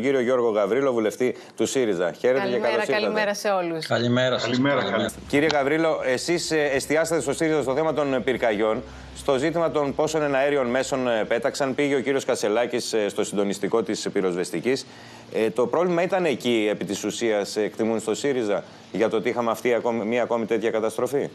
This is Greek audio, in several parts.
κύριο Γιώργο Γαβρίλο, βουλευτή του ΣΥΡΙΖΑ. Χαίρετε καλημέρα, και καλώς ήρθατε. καλημέρα σε όλους. Καλημέρα σας. Καλημέρα, καλημέρα. Κύριε Γαβρίλο, εσείς εστιάσατε στο ΣΥΡΙΖΑ στο θέμα των πυρκαγιών. Στο ζήτημα των πόσων εναέριων μέσων ε, πέταξαν, πήγε ο κύριος Κασελάκης στο συντονιστικό της πυροσβεστικής. Ε, το πρόβλημα ήταν εκεί, επί της ουσίας, εκτιμούν στο ΣΥΡΙΖΑ, για το ότι είχαμε αυτή μία ακόμη τέτοια καταστροφή;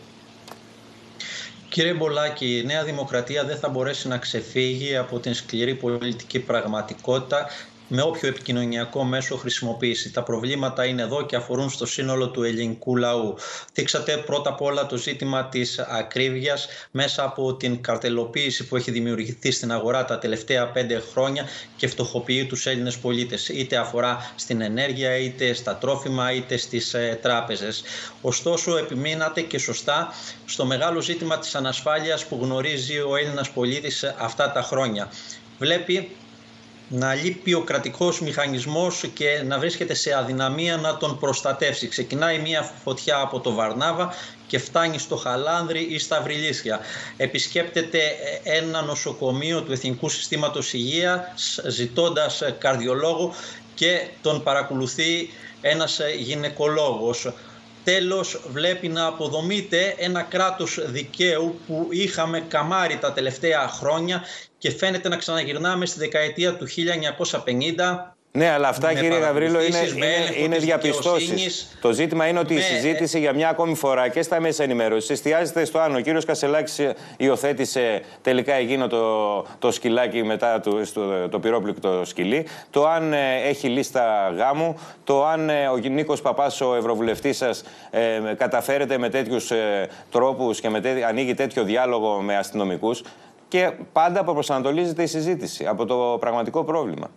Κύριε Μπολάκη, η Νέα Δημοκρατία δεν θα μπορέσει να ξεφύγει από την σκληρή πολιτική πραγματικότητα με όποιο επικοινωνιακό μέσο χρησιμοποιήσει. Τα προβλήματα είναι εδώ και αφορούν στο σύνολο του ελληνικού λαού. Δείξατε πρώτα απ' όλα το ζήτημα της ακρίβειας μέσα από την καρτελοποίηση που έχει δημιουργηθεί στην αγορά τα τελευταία πέντε χρόνια και φτωχοποιεί τους Έλληνες πολίτες. Είτε αφορά στην ενέργεια, είτε στα τρόφιμα, είτε στις ε, τράπεζες. Ωστόσο, επιμείνατε και σωστά στο μεγάλο ζήτημα της ανασφάλειας που γνωρίζει ο Έλληνας πολίτης αυτά τα χρόνια. Βλέπει να λείπει ο κρατικός μηχανισμός και να βρίσκεται σε αδυναμία να τον προστατεύσει. Ξεκινάει μια φωτιά από το Βαρνάβα και φτάνει στο Χαλάνδρη ή στα Βρυλίσια. Επισκέπτεται ένα νοσοκομείο του Εθνικού Συστήματος Υγείας ζητώντας καρδιολόγο και τον παρακολουθεί ένας γυναικολόγος. Τέλος βλέπει να αποδομείται ένα κράτος δικαίου που είχαμε καμάρει τα τελευταία χρόνια και φαίνεται να ξαναγυρνάμε στη δεκαετία του 1950 ναι, αλλά αυτά κύριε Γαβρίλο είναι, είναι, είναι διαπιστώσεις. Το ζήτημα είναι ότι η συζήτηση για μια ακόμη φορά και στα μέσα ενημέρωσης εστιάζεται στο αν ο κύριος Κασελάκης υιοθέτησε τελικά εκείνο το, το σκυλάκι μετά το, στο, το πυρόπληκτο σκυλί, το αν ε, έχει λίστα γάμου, το αν ε, ο Νίκος Παπάς, ο ευρωβουλευτής σας, ε, καταφέρεται με τέτοιους ε, τρόπους και με τέ, ανοίγει τέτοιο διάλογο με αστυνομικούς. Και πάντα αποπροσανατολίζεται η συζήτηση από το πραγματικό πρόβλημα.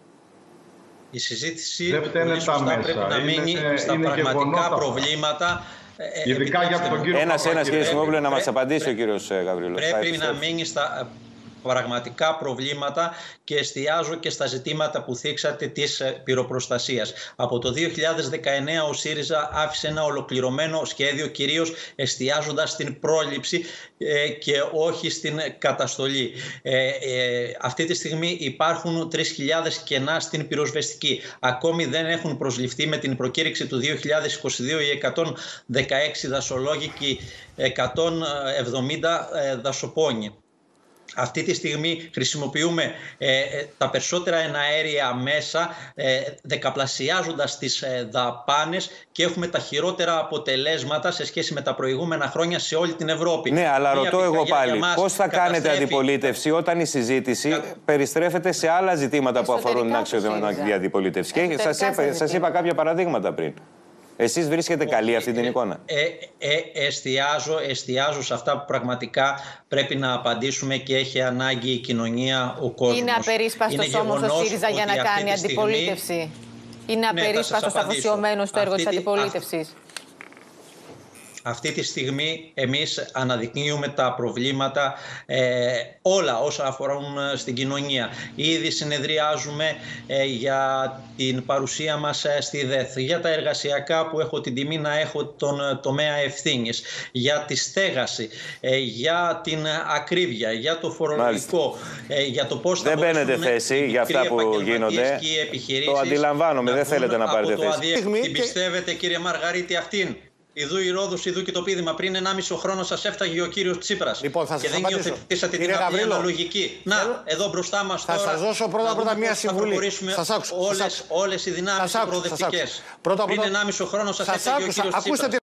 Η συζήτηση δεν φταίνε τα μέσα. πρέπει να μείνει στα είναι πραγματικά προβλήματα. Ε, Ειδικά για τον κύριο Ένας, ένας κύριε Σιμόπουλο, να μας απαντήσει ο κύριος ε, Γαβρίλος. Πρέπει να μείνει στα πραγματικά προβλήματα και εστιάζω και στα ζητήματα που θίξατε της ε, πυροπροστασίας. Από το 2019 ο ΣΥΡΙΖΑ άφησε ένα ολοκληρωμένο σχέδιο κυρίως εστιάζοντας στην πρόληψη ε, και όχι στην καταστολή. Ε, αυτή τη στιγμή υπάρχουν 3.000 κενά στην πυροσβεστική. Ακόμη δεν έχουν προσληφθεί με την προκήρυξη του 2022 οι 116 δασολόγοι και 170 δασοπόνοι. Αυτή τη στιγμή χρησιμοποιούμε ε, ε, τα περισσότερα εναέρια μέσα ε, δεκαπλασιάζοντας τις ε, δαπάνες και έχουμε τα χειρότερα αποτελέσματα σε σχέση με τα προηγούμενα χρόνια σε όλη την Ευρώπη. Ναι, αλλά ρωτώ εγώ πάλι, πώς θα κάνετε αντιπολίτευση όταν η συζήτηση περιστρέφεται σε άλλα ζητήματα που αφορούν την αξιοδημοκρατική αντιπολίτευση. Και σας είπα, σας είπα κάποια παραδείγματα πριν. Εσείς βρίσκετε καλή αυτή την εικόνα; Ε, ε, εστιάζω, εστιάζω σε αυτά που πραγματικά πρέπει να απαντήσουμε και έχει ανάγκη η κοινωνία, ο κόσμος. Είναι απερίσπαστος όμως ο ΣΥΡΙΖΑ για να κάνει αντιπολίτευση. Είναι ναι, απερίσπαστος αφοσιωμένος στο έργο της αντιπολίτευσης. Αυτή τη στιγμή εμείς αναδεικνύουμε τα προβλήματα ε, όλα όσα αφορούν ε, στην κοινωνία. Ήδη συνεδριάζουμε ε, για την παρουσία μας στη ΔΕΘ, για τα εργασιακά που έχω την τιμή να έχω τον τομέα ευθύνης, για τη στέγαση, για την ακρίβεια, για το φορολογικό, για το πώς δεν θα Δεν μπαίνετε θέση για αυτά που γίνονται. Το αντιλαμβάνομαι, δεν θέλετε να πάρετε θέση. Την πιστεύετε κύριε Μαργαρίτη αυτήν; Ιδού η Ρόδος, ιδού και το πείδημα. Πριν 1,5 χρόνο σας έφταγε ο κύριος Τσίπρας. Λοιπόν, θα και δεν υιοθετήσατε την απλή αναλογική. Να, εδώ μπροστά μας τώρα. Θα σας δώσω πρώτα πρώτα μία συμβουλή. Θα άκουσα. Όλε οι δυνάμεις προοδευτικές. Πριν 1,5 χρόνο σας έφταγε ο κύριος Τσίπρας.